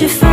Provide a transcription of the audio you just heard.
You find